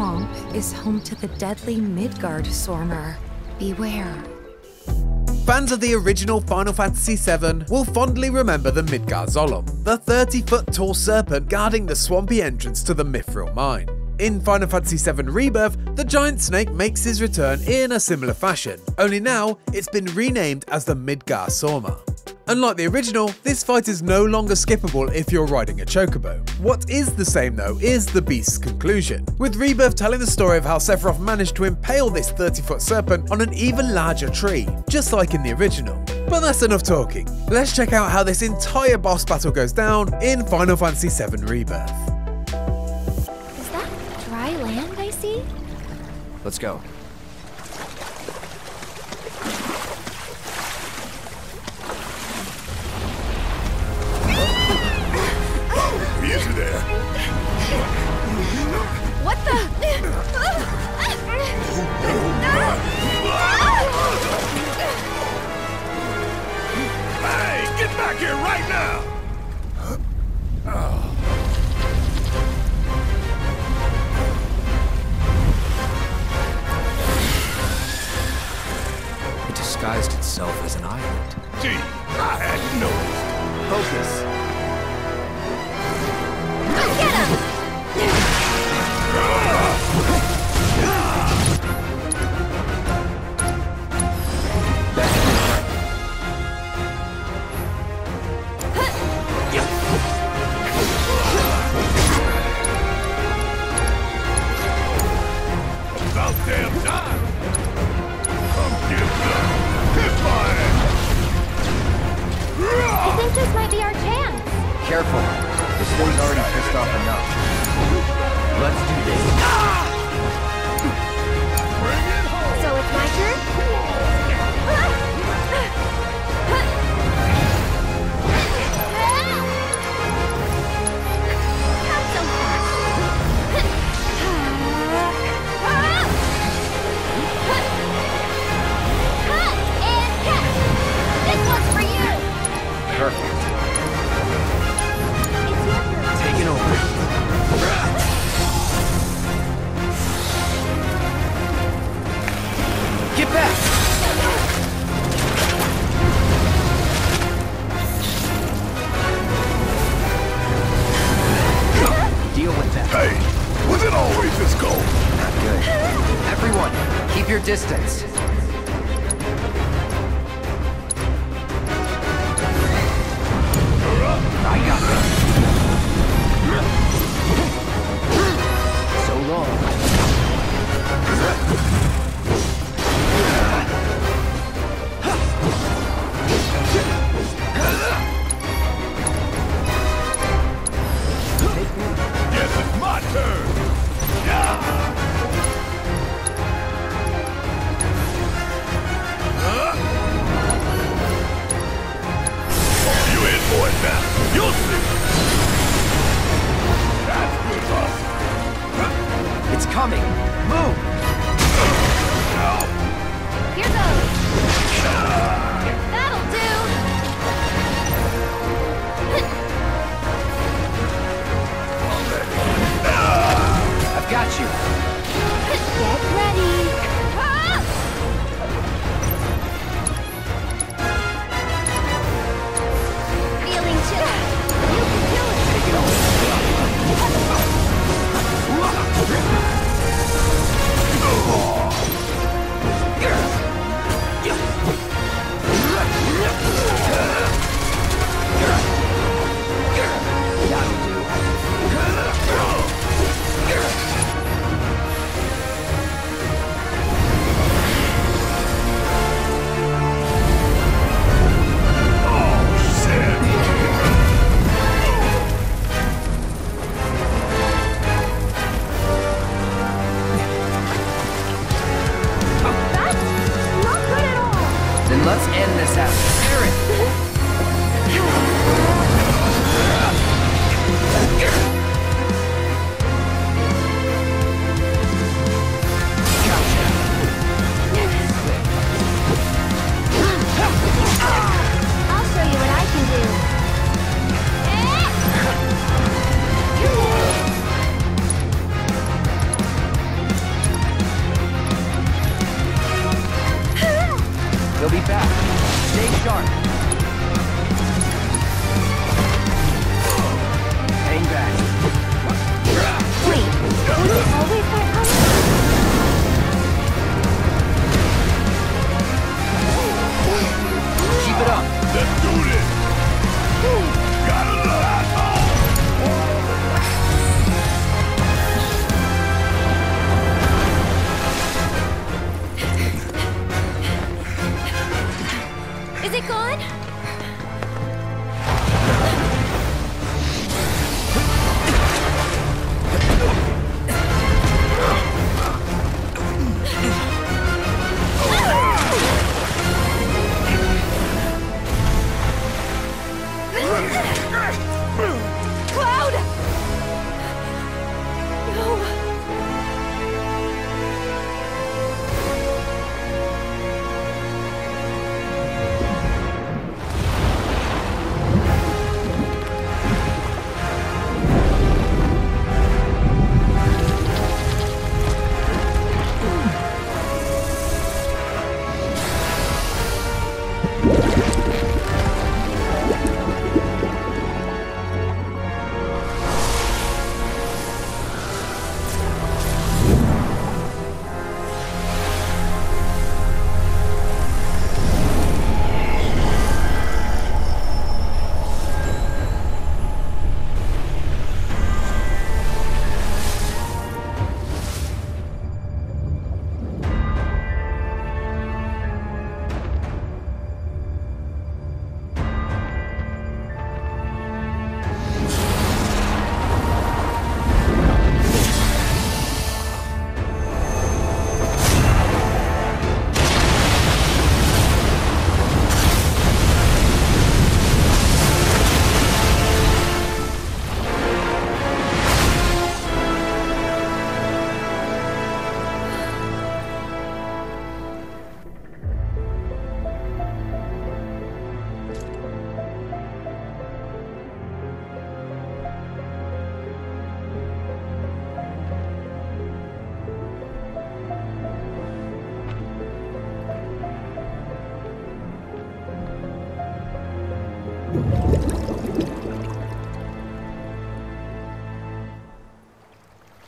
swamp is home to the deadly Midgardsormr. Beware. Fans of the original Final Fantasy VII will fondly remember the Midgar Zolom, the 30 foot tall serpent guarding the swampy entrance to the Mithril mine. In Final Fantasy VII Rebirth, the giant snake makes his return in a similar fashion, only now it's been renamed as the Midgardsormr. Unlike the original, this fight is no longer skippable if you're riding a chocobo. What is the same though is the beast's conclusion, with Rebirth telling the story of how Sephiroth managed to impale this 30 foot serpent on an even larger tree, just like in the original. But that's enough talking. Let's check out how this entire boss battle goes down in Final Fantasy VII Rebirth. Is that dry land I see? Let's go. What the? Hey, get back here right now! It disguised itself as an island. Gee, I hadn't noticed. Focus. About This already pissed off enough. Let's do this. So it's my turn? Distance. Coming. Move. Let's end this out. Be back. Stay sharp. Hang back. Wait, always Is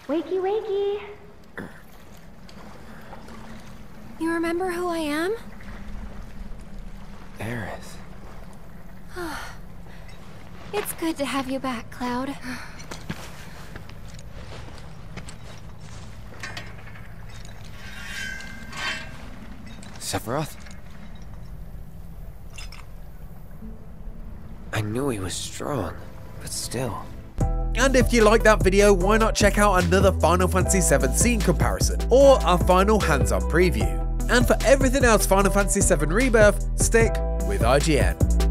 Wakey, wakey. You remember who I am? Aerith. It's good to have you back, Cloud. Sephiroth? I knew he was strong, but still. And if you like that video, why not check out another Final Fantasy VII scene comparison, or our final hands-on preview. And for everything else Final Fantasy VII Rebirth, stick with IGN.